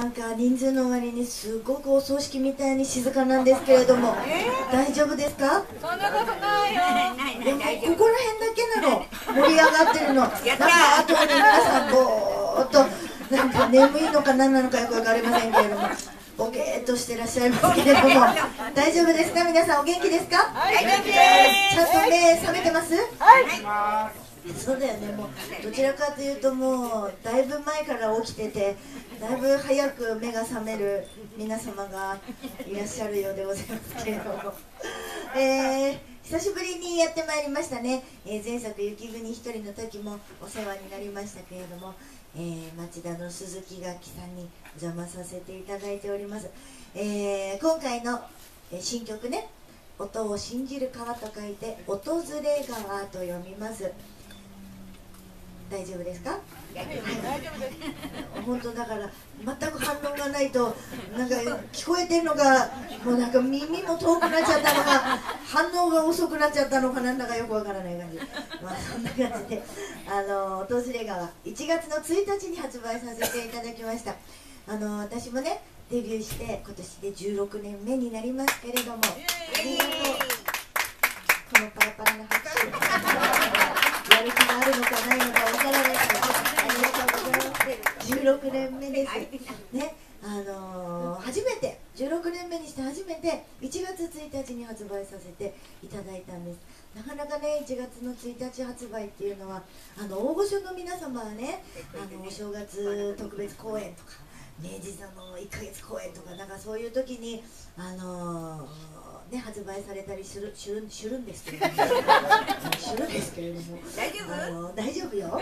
なんか人数の割にすごくお葬式みたいに静かなんですけれども、大丈夫ですか？そんなことないよ。でもここら辺だけなの盛り上がってるの。なんか後に皆さんぼーっとなんか眠いのか何なのかよく分かりませんけれどもボケーっとしてらっしゃいますけれども大丈夫ですか？皆さんお元気ですか？はい、元気です。ちゃんと目覚めてます？はい。そうだよね。もうどちらかというともうだいぶ前から起きててだいぶ早く目が覚める皆様がいらっしゃるようでございますけれども、えー久しぶりにやってまいりましたね、えー前作「雪国一人」の時もお世話になりましたけれども、えー町田の鈴木楽器さんにお邪魔させていただいております、え今回の、新曲ね「音を信じる川」と書いて「訪れ川」と読みます。大丈夫ですか？大丈夫です。本当だから全く反応がないとなんか聞こえてるのがもうなんか耳も遠くなっちゃったのか反応が遅くなっちゃったのかなんだかよくわからない感じ。まあそんな感じであの訪れ川1月の1日に発売させていただきました。あの私もねデビューして今年で16年目になりますけれどもありがとうこのパラパラな拍手やる気があるのかないの16年目です。ねあのー初めて16年目にして初めて1月1日に発売させていただいたんです。なかなかね1月の1日発売っていうのはあの大御所の皆様はねあのお正月特別公演とか明治座の1ヶ月公演とかなんかそういう時にあのーね、発売されたりするするするんですけれども。するんですけれども。大丈夫？大丈夫よ